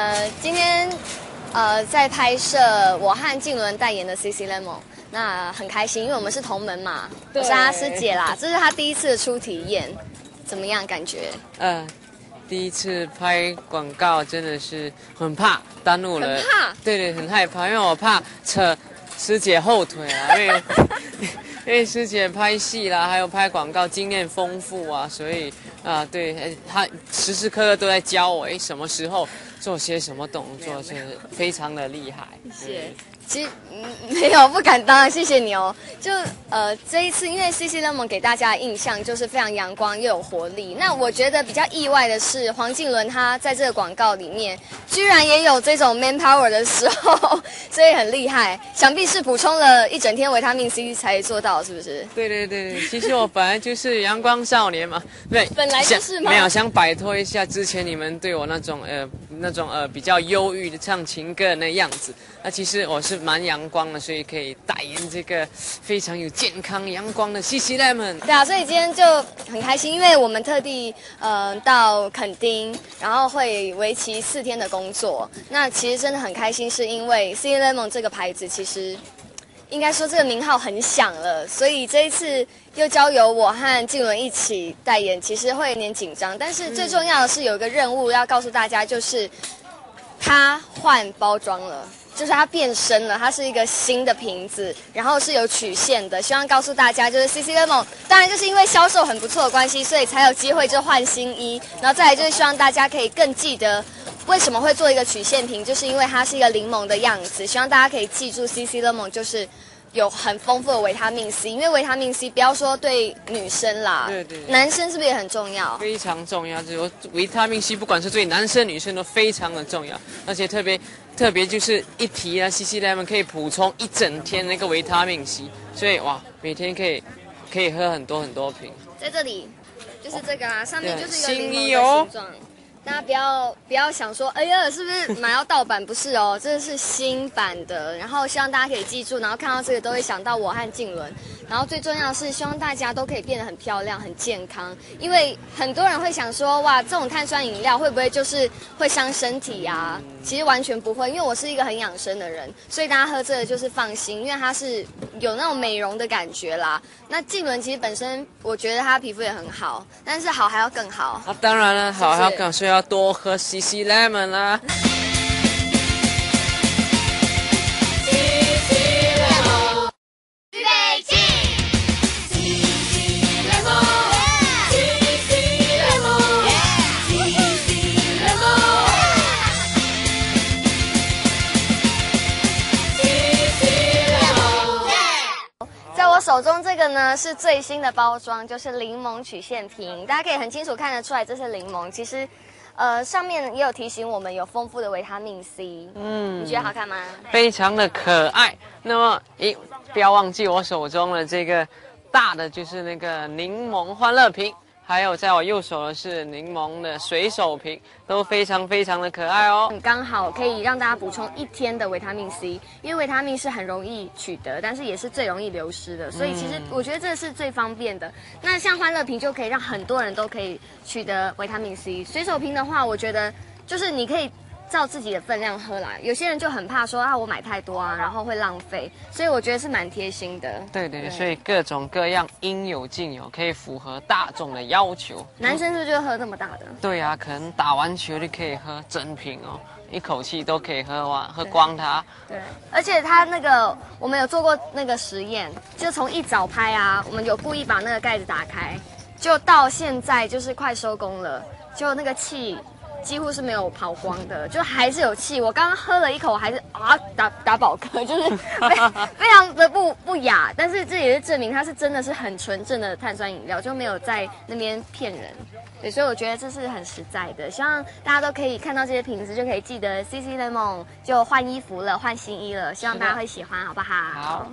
呃今天呃在拍摄我和静伦代言的 CC Lemon，那很开心，因为我们是同门嘛，我是阿师姐啦，这是他第一次的初体验，怎么样感觉？嗯，第一次拍广告真的是很怕耽误了，很怕？对对，很害怕，因为我怕扯师姐后腿啊，因为 因为师姐拍戏啦，还有拍广告经验丰富啊，所以啊，对，哎她时时刻刻都在教我，哎，什么时候做些什么动作，是非常的厉害。谢谢。其实嗯没有不敢当，谢谢你哦。就呃这一次，因为 CC Lemon 给大家的印象就是非常阳光又有活力。那我觉得比较意外的是，黄静伦他在这个广告里面居然也有这种 man power 的时候，所以很厉害。想必是补充了一整天维他命 C 才做到，是不是？对对对对，其实我本来就是阳光少年嘛，对，本来就是吗想没有想摆脱一下之前你们对我那种呃那种呃比较忧郁的唱情歌的那样子。那其实我是蛮阳光的，所以可以代言这个非常有健康阳光的 CC Lemon。对啊，所以今天就很开心，因为我们特地呃到垦丁，然后会为期四天的工作。那其实真的很开心，是因为 C C Lemon 这个牌子其实应该说这个名号很响了，所以这一次又交由我和静伦一起代言，其实会有点紧张。但是最重要的是有一个任务要告诉大家，就是它换包装了。就是它变身了，它是一个新的瓶子，然后是有曲线的。希望告诉大家，就是 CC Lemon，当然就是因为销售很不错的关系，所以才有机会就换新衣。然后再来就是希望大家可以更记得为什么会做一个曲线瓶，就是因为它是一个柠檬的样子。希望大家可以记住 CC Lemon 就是有很丰富的维他命 C，因为维他命 C 不要说对女生啦，对对对男生是不是也很重要？非常重要，就是维他命 C 不管是对男生女生都非常的重要，而且特别特别就是一提啊，CC Lemon 可以补充一整天那个维他命 C，所以哇，每天可以可以喝很多很多瓶。在这里就是这个啊，上面就是一个柠檬新衣哦的形状。大家不要不要想说，哎呀，是不是买到盗版？不是哦，这是新版的。然后希望大家可以记住，然后看到这个都会想到我和静伦。然后最重要的是，希望大家都可以变得很漂亮、很健康。因为很多人会想说，哇，这种碳酸饮料会不会就是会伤身体呀、其实完全不会，因为我是一个很养生的人，所以大家喝这个就是放心，因为它是有那种美容的感觉啦。那静伦其实本身我觉得她皮肤也很好，但是好还要更好。啊，当然了，好，还要感所以要多喝 CC Lemon 啦。手中这个呢是最新的包装，就是柠檬曲线瓶，大家可以很清楚看得出来这是柠檬。其实，呃，上面也有提醒我们有丰富的维他命 C。嗯，你觉得好看吗？非常的可爱。那么，咦，不要忘记我手中的这个大的就是那个柠檬欢乐瓶，还有在我右手的是柠檬的水手瓶，都非常非常的可爱哦。很刚好可以让大家补充一天的维他命 C，因为维他命是很容易取得，但是也是最容易流失的，所以其实我觉得这是最方便的。那像欢乐瓶就可以让很多人都可以取得维他命 C，水手瓶的话，我觉得就是你可以。照自己的分量喝啦，有些人就很怕说啊，我买太多啊，然后会浪费，所以我觉得是蛮贴心的。对对对，所以各种各样应有尽有，可以符合大众的要求。男生是不是就喝这么大的？对啊，可能打完球就可以喝整瓶哦，一口气都可以喝完，喝光它。对，而且他那个我们有做过那个实验，就从一早拍啊，我们有故意把那个盖子打开，就到现在就是快收工了，就那个气几乎是没有跑光的，就还是有气。我刚刚喝了一口，还是啊打打饱嗝，就是非 非常的不不雅。但是这也是证明它是真的是很纯正的碳酸饮料，就没有在那边骗人。对，所以我觉得这是很实在的，希望大家都可以看到这些瓶子，就可以记得 CC Lemon 就换衣服了，换新衣了，希望大家会喜欢，好不好？好。